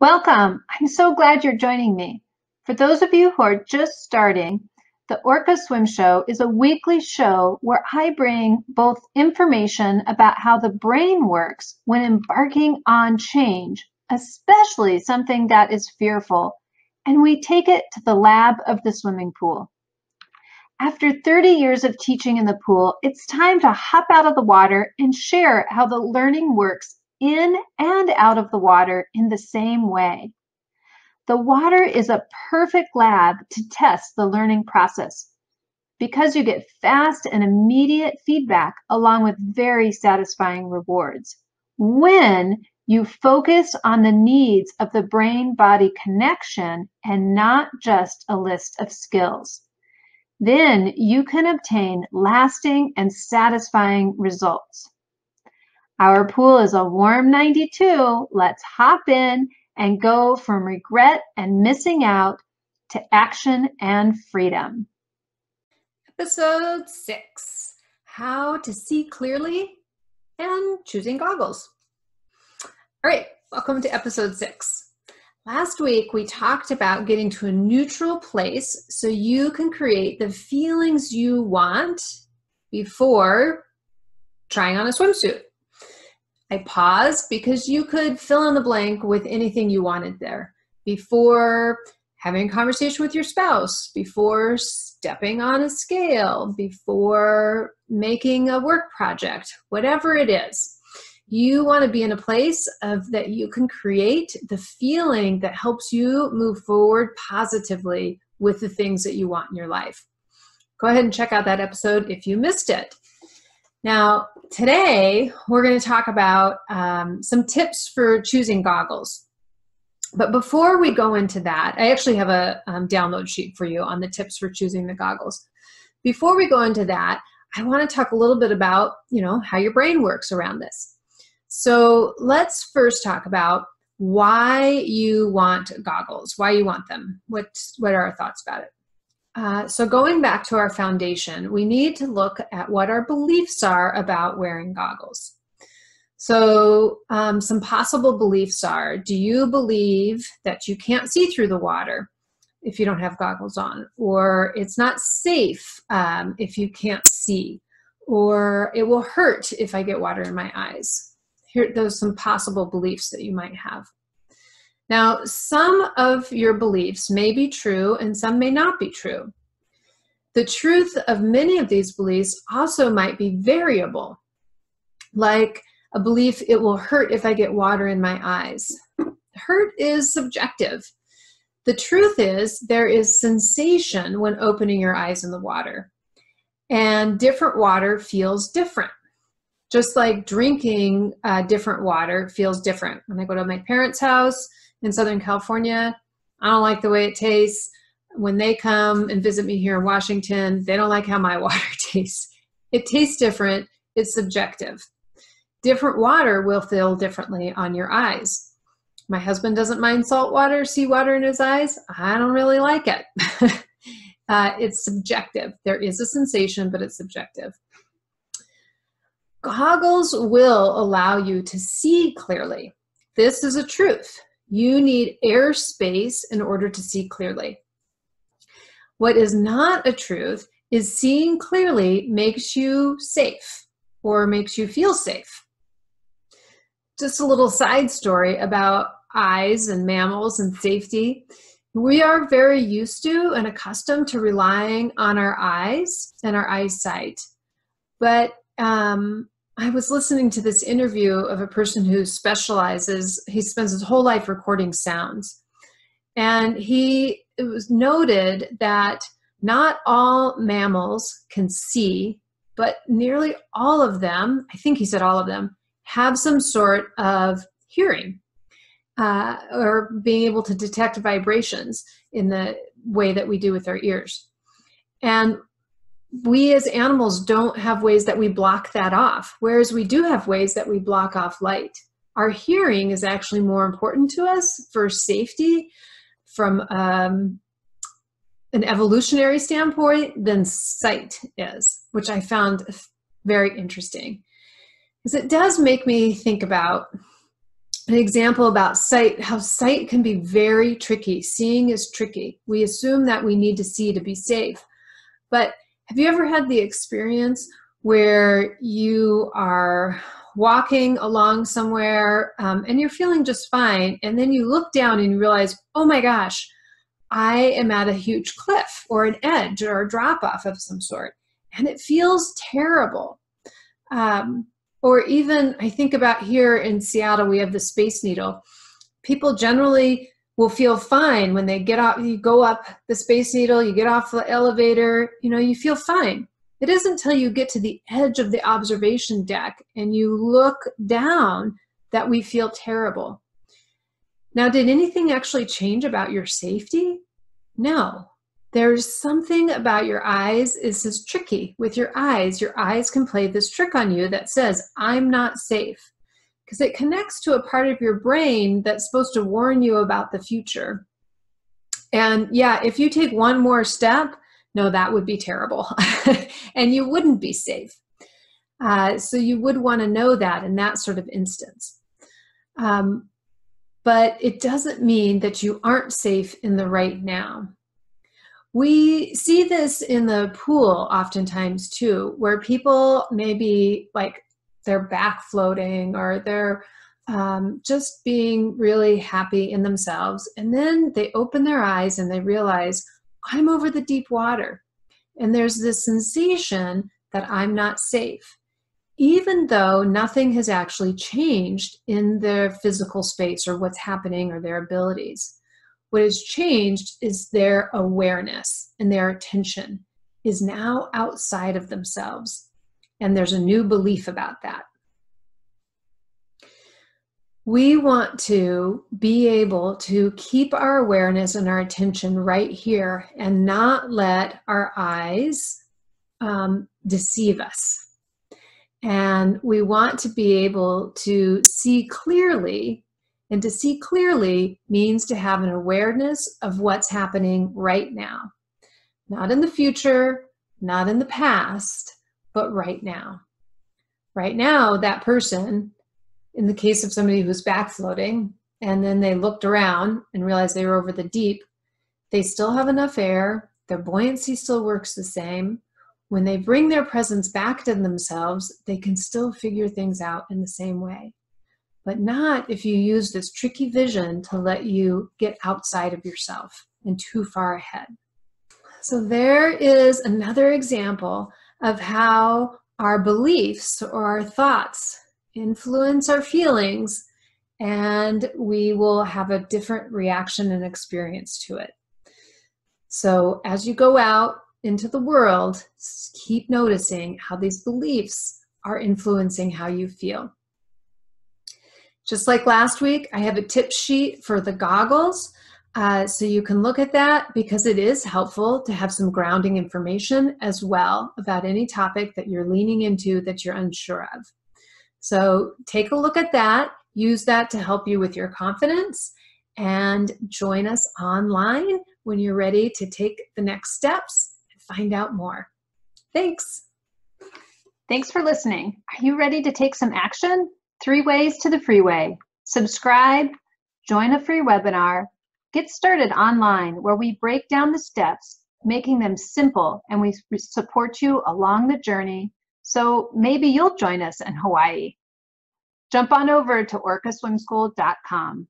Welcome. I'm so glad you're joining me. For those of you who are just starting, the Orca Swim Show is a weekly show where I bring both information about how the brain works when embarking on change, especially something that is fearful, and we take it to the lab of the swimming pool. After 30 years of teaching in the pool, it's time to hop out of the water and share how the learning works in and out of the water in the same way. The water is a perfect lab to test the learning process because you get fast and immediate feedback along with very satisfying rewards. When you focus on the needs of the brain body connection and not just a list of skills, then you can obtain lasting and satisfying results. Our pool is a warm 92. Let's hop in and go from regret and missing out to action and freedom. Episode 6 How to See Clearly and Choosing Goggles. All right, welcome to episode 6. Last week, we talked about getting to a neutral place so you can create the feelings you want before trying on a swimsuit. I paused because you could fill in the blank with anything you wanted there before having a conversation with your spouse, before stepping on a scale, before making a work project, whatever it is. You want to be in a place of that you can create the feeling that helps you move forward positively with the things that you want in your life. Go ahead and check out that episode if you missed it. Now, today we're going to talk about um, some tips for choosing goggles. But before we go into that, I actually have a um, download sheet for you on the tips for choosing the goggles. Before we go into that, I want to talk a little bit about, you know, how your brain works around this. So let's first talk about why you want goggles, why you want them. What, what are our thoughts about it? Uh, so going back to our foundation, we need to look at what our beliefs are about wearing goggles. So um, some possible beliefs are, do you believe that you can't see through the water if you don't have goggles on? Or it's not safe um, if you can't see? Or it will hurt if I get water in my eyes? Here, those some possible beliefs that you might have. Now, some of your beliefs may be true and some may not be true. The truth of many of these beliefs also might be variable, like a belief it will hurt if I get water in my eyes. Hurt is subjective. The truth is, there is sensation when opening your eyes in the water, and different water feels different. Just like drinking uh, different water feels different. When I go to my parents' house, in Southern California. I don't like the way it tastes. When they come and visit me here in Washington, they don't like how my water tastes. It tastes different, it's subjective. Different water will feel differently on your eyes. My husband doesn't mind salt water, seawater in his eyes. I don't really like it. uh, it's subjective. There is a sensation, but it's subjective. Goggles will allow you to see clearly. This is a truth. You need airspace in order to see clearly. What is not a truth is seeing clearly makes you safe or makes you feel safe. Just a little side story about eyes and mammals and safety. We are very used to and accustomed to relying on our eyes and our eyesight. But um, I was listening to this interview of a person who specializes, he spends his whole life recording sounds. And he it was noted that not all mammals can see, but nearly all of them, I think he said all of them, have some sort of hearing uh, or being able to detect vibrations in the way that we do with our ears. And we as animals don't have ways that we block that off, whereas we do have ways that we block off light. Our hearing is actually more important to us for safety from um, an evolutionary standpoint than sight is, which I found very interesting. Because it does make me think about an example about sight, how sight can be very tricky. Seeing is tricky. We assume that we need to see to be safe. But have you ever had the experience where you are walking along somewhere um, and you're feeling just fine, and then you look down and you realize, oh my gosh, I am at a huge cliff or an edge or a drop off of some sort, and it feels terrible. Um, or even I think about here in Seattle, we have the Space Needle. People generally will feel fine when they get off, you go up the Space Needle, you get off the elevator, you know, you feel fine. It isn't until you get to the edge of the observation deck and you look down that we feel terrible. Now, did anything actually change about your safety? No there's something about your eyes this is tricky with your eyes your eyes can play this trick on you that says i'm not safe because it connects to a part of your brain that's supposed to warn you about the future. And yeah if you take one more step no that would be terrible. And you wouldn't be safe. Uh, so you would want to know that in that sort of instance. Um, but it doesn't mean that you aren't safe in the right now. We see this in the pool oftentimes too, where people maybe like they're back floating or they're um, just being really happy in themselves. And then they open their eyes and they realize, I'm over the deep water. And there's this sensation that I'm not safe, even though nothing has actually changed in their physical space or what's happening or their abilities. What has changed is their awareness and their attention is now outside of themselves. And there's a new belief about that. We want to be able to keep our awareness and our attention right here and not let our eyes um, deceive us. And we want to be able to see clearly and to see clearly means to have an awareness of what's happening right now. Not in the future, not in the past, but right now. Right now, that person, in the case of somebody who's back floating, and then they looked around and realized they were over the deep, they still have enough air, their buoyancy still works the same. When they bring their presence back to themselves, they can still figure things out in the same way but not if you use this tricky vision to let you get outside of yourself and too far ahead. So, there is another example of how our beliefs or our thoughts influence our feelings, and we will have a different reaction and experience to it. So, as you go out into the world, keep noticing how these beliefs are influencing how you feel. Just like last week, I have a tip sheet for the goggles. Uh, so you can look at that because it is helpful to have some grounding information as well about any topic that you're leaning into that you're unsure of. So take a look at that, use that to help you with your confidence, and join us online when you're ready to take the next steps and find out more. Thanks. Thanks for listening. Are you ready to take some action? Three ways to the freeway. Subscribe, join a free webinar, get started online where we break down the steps, making them simple, and we support you along the journey. So maybe you'll join us in Hawaii. Jump on over to orcaswimschool.com.